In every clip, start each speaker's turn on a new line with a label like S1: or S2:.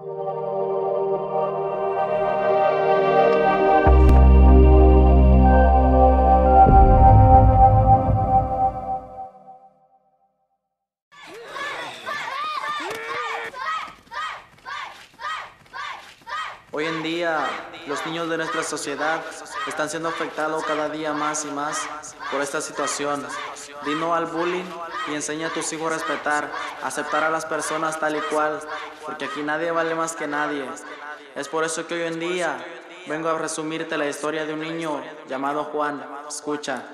S1: Hoy en día, los niños de nuestra sociedad están siendo afectados cada día más y más por esta situación. Dino al bullying y enseña a tus hijos a respetar, aceptar a las personas tal y cual, porque aquí nadie vale más que nadie. Es por eso que hoy en día vengo a resumirte la historia de un niño llamado Juan. Escucha.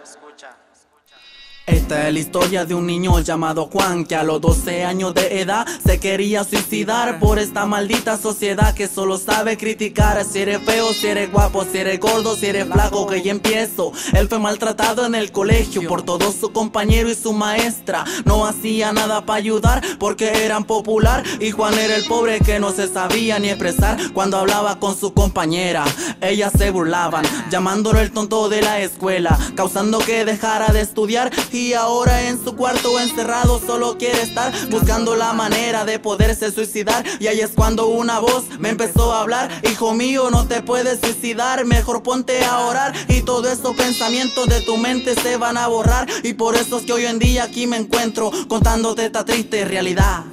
S2: Esta es la historia de un niño llamado Juan que a los 12 años de edad se quería suicidar por esta maldita sociedad que solo sabe criticar si eres feo, si eres guapo, si eres gordo, si eres flaco que ya empiezo. Él fue maltratado en el colegio por todo su compañero y su maestra. No hacía nada para ayudar porque eran popular y Juan era el pobre que no se sabía ni expresar cuando hablaba con su compañera. Ellas se burlaban, llamándolo el tonto de la escuela, causando que dejara de estudiar y ahora en su cuarto encerrado solo quiere estar buscando la manera de poderse suicidar. Y ahí es cuando una voz me empezó a hablar: Hijo mío, no te puedes suicidar, mejor ponte a orar. Y todos esos pensamientos de tu mente se van a borrar. Y por eso es que hoy en día aquí me encuentro contándote esta triste realidad.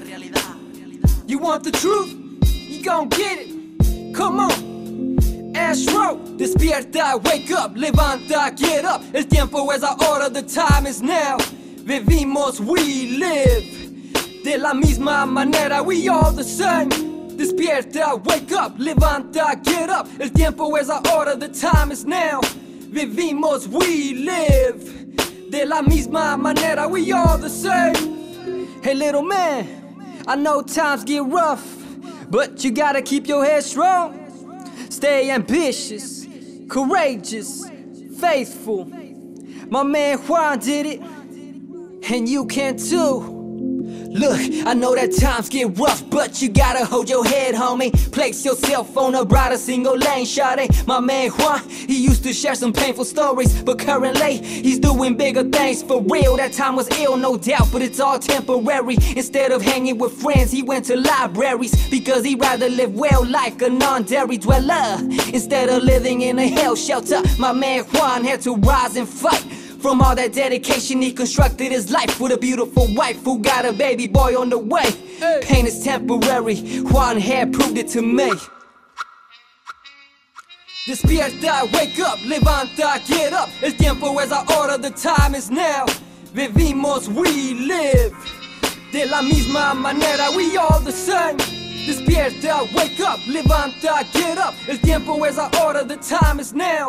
S3: You want the truth? You gon' get it. Come on. Astrow, despierta, wake up, levanta, get up. El tiempo es ahora, the time is now. Vivimos, we live. De la misma manera, we all the same. Despierta, wake up, levanta, get up. El tiempo es ahora, the time is now. Vivimos, we live. De la misma manera, we all the same. Hey, little man, I know times get rough, but you gotta keep your head strong. Stay ambitious, courageous, faithful. My man Juan did it, and you can too. Look, I know that times get rough, but you gotta hold your head, homie. Place yourself on a brighter single lane, shawty. My man Juan, he used to share some painful stories, but currently he's doing bigger things for real. That time was ill, no doubt, but it's all temporary. Instead of hanging with friends, he went to libraries because he'd rather live well like a non-dairy dweller. Instead of living in a hell shelter, my man Juan had to rise and fight. From all that dedication, he constructed his life with a beautiful wife who got a baby boy on the way. Pain is temporary, Juan had proved it to me. Despierta, wake up, levanta, get up. El tiempo es ahora, the time is now. Vivimos, we live. De la misma manera, we all the same. Despierta, wake up, levanta, get up. El tiempo es ahora, the time is now.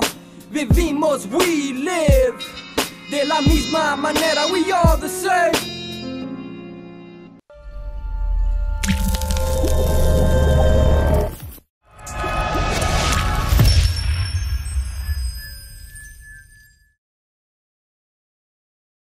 S3: Vivimos, we live. De la misma manera, we all the same.